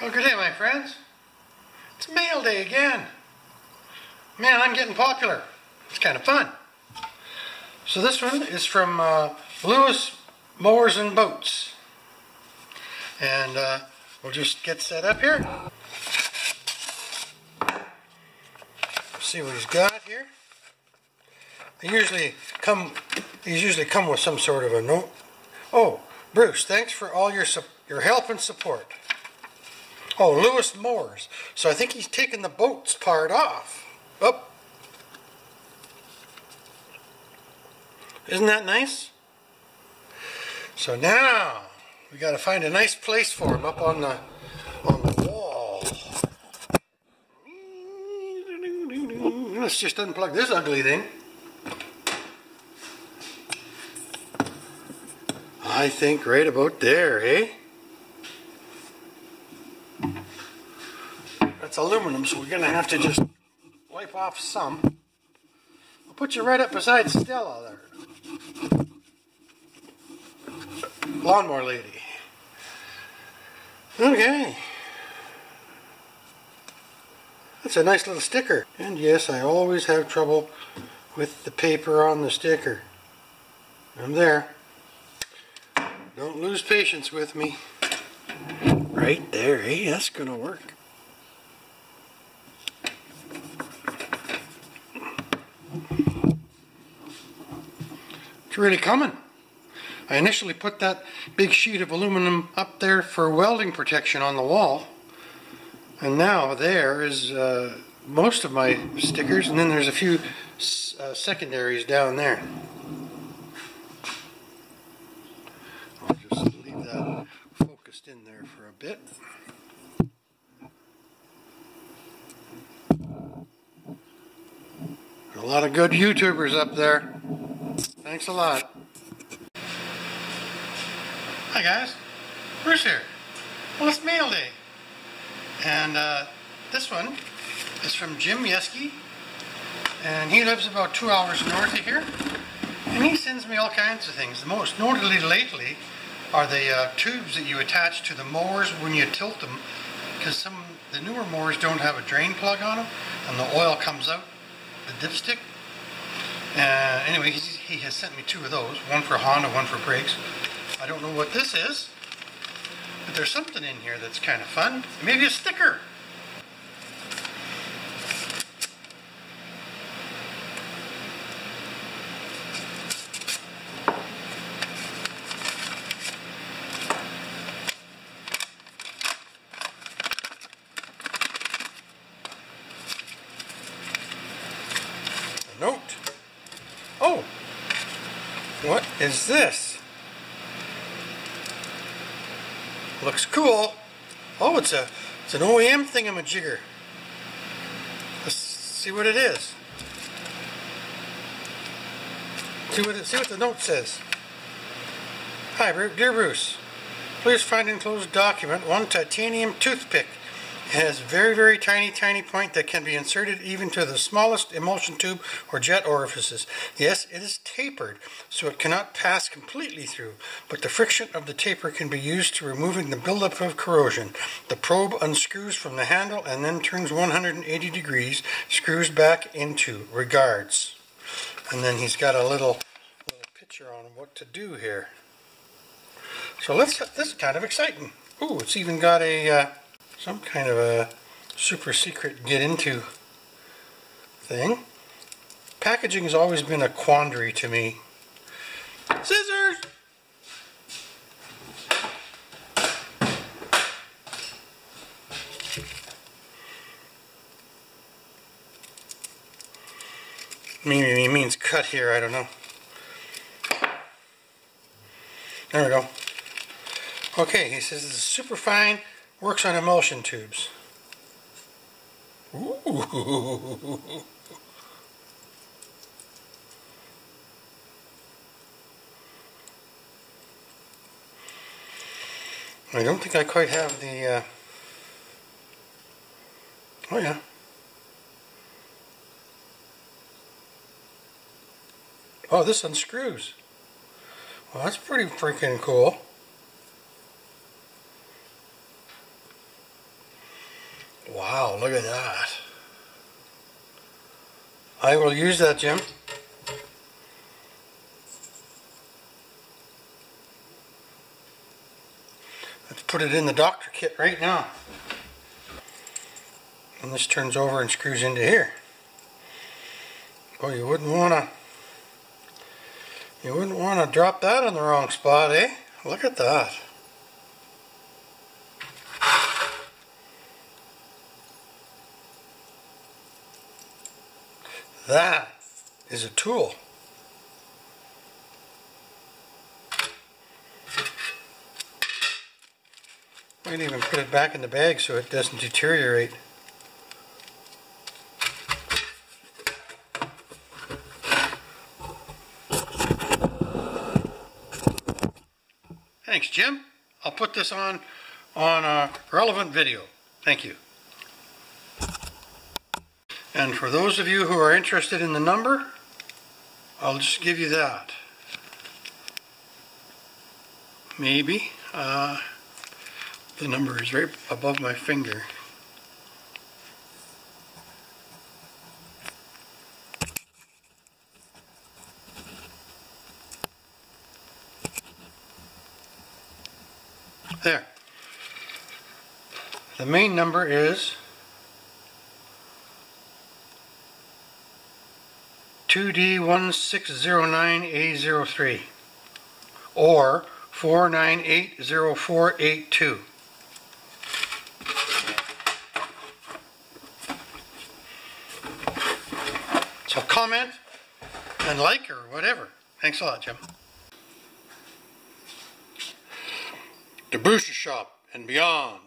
Well, good day, my friends. It's mail day again. Man, I'm getting popular. It's kind of fun. So this one is from uh, Lewis Mowers and Boats. And uh, we'll just get set up here. See what he's got here. They usually come. These usually come with some sort of a note. Oh, Bruce, thanks for all your your help and support. Oh, Lewis Mowers. So I think he's taken the boats part off. Up. Oh. Isn't that nice? So now we got to find a nice place for him up on the on the wall. Let's just unplug this ugly thing. I think right about there, eh? Aluminum, so we're going to have to just wipe off some. I'll put you right up beside Stella there. Lawnmower lady. Okay. That's a nice little sticker. And yes, I always have trouble with the paper on the sticker. I'm there. Don't lose patience with me. Right there, hey, that's gonna work. It's really coming. I initially put that big sheet of aluminum up there for welding protection on the wall. And now there is uh, most of my stickers, and then there's a few uh, secondaries down there. I'll just leave that focused in there for a bit. A lot of good YouTubers up there. Thanks a lot. Hi guys, Bruce here. Well, it's mail day. And uh, this one is from Jim Yeski. And he lives about two hours north of here. And he sends me all kinds of things. The most notably lately are the uh, tubes that you attach to the mowers when you tilt them. Because some the newer mowers don't have a drain plug on them. And the oil comes out the dipstick. Uh, anyway, he has sent me two of those, one for Honda, one for Briggs. I don't know what this is, but there's something in here that's kind of fun. Maybe a sticker. note. Oh, what is this? Looks cool. Oh, it's a it's an OEM thingamajigger. Let's see what it is. See what it, see what the note says. Hi, dear Bruce. Please find enclosed document one titanium toothpick has very, very tiny, tiny point that can be inserted even to the smallest emulsion tube or jet orifices. Yes, it is tapered, so it cannot pass completely through, but the friction of the taper can be used to removing the buildup of corrosion. The probe unscrews from the handle and then turns 180 degrees, screws back into. Regards. And then he's got a little, little picture on what to do here. So let's, this is kind of exciting. Ooh, it's even got a, uh, some kind of a super secret get into thing. Packaging has always been a quandary to me. Scissors! Maybe he means cut here, I don't know. There we go. Okay, he says it's super fine Works on emulsion tubes. Ooh. I don't think I quite have the, uh... oh yeah. Oh, this unscrews. Well, that's pretty freaking cool. Look at that. I will use that, Jim. Let's put it in the doctor kit right now. And this turns over and screws into here. Oh, you wouldn't want to you wouldn't want to drop that in the wrong spot, eh? Look at that. That is a tool. Might even put it back in the bag so it doesn't deteriorate. Thanks, Jim. I'll put this on on a relevant video. Thank you. And for those of you who are interested in the number, I'll just give you that. Maybe. Uh, the number is right above my finger. There. The main number is 2D1609A03 or 4980482. So comment and like or whatever. Thanks a lot, Jim. The Bruce's Shop and beyond.